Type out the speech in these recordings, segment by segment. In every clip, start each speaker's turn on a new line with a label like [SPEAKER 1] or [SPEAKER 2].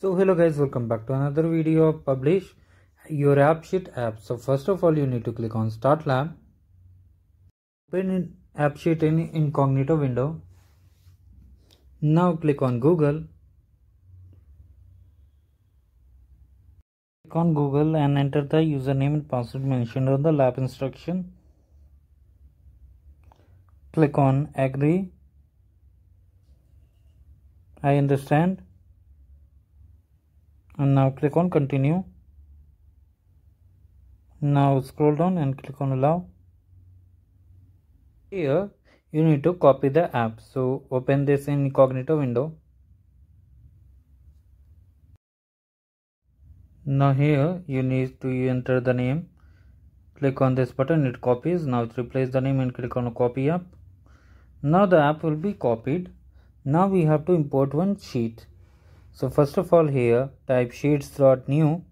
[SPEAKER 1] So hello guys welcome back to another video of publish your AppSheet app. So first of all you need to click on start lab. Open in AppSheet in incognito window. Now click on Google. Click on Google and enter the username and password mentioned on the lab instruction. Click on agree. I understand and now click on continue. Now scroll down and click on allow. Here you need to copy the app. So open this in incognito window. Now here you need to enter the name. Click on this button it copies. Now replace the name and click on copy app. Now the app will be copied. Now we have to import one sheet so first of all here type sheets dot new.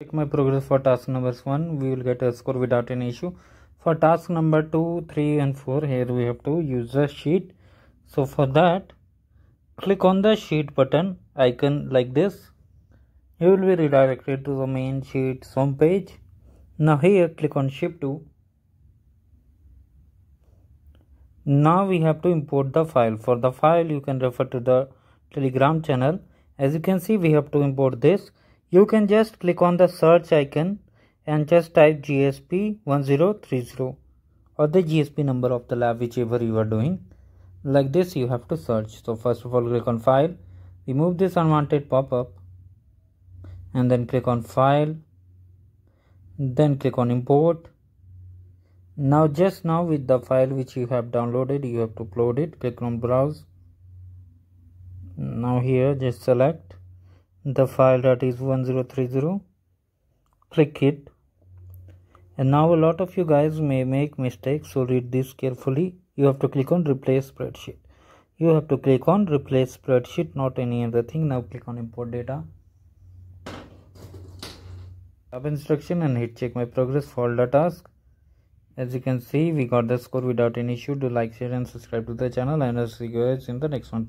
[SPEAKER 1] Check my progress for task number 1 we will get a score without any issue. For task number 2 3 and 4 here we have to use the sheet. So for that click on the sheet button icon like this. You will be redirected to the main sheet home page. Now here click on shift to now we have to import the file. For the file you can refer to the telegram channel. As you can see we have to import this. You can just click on the search icon and just type gsp 1030 or the gsp number of the lab whichever you are doing. Like this you have to search. So first of all click on file. Remove this unwanted pop-up and then click on file. Then click on import now just now with the file which you have downloaded you have to upload it. Click on browse. Now here just select the file that is 1030 click it. And now a lot of you guys may make mistakes so read this carefully. You have to click on replace spreadsheet. You have to click on replace spreadsheet not any other thing. Now click on import data. Tab instruction and hit check my progress the task as you can see we got the score without any issue. Do like share and subscribe to the channel and i'll see you guys in the next one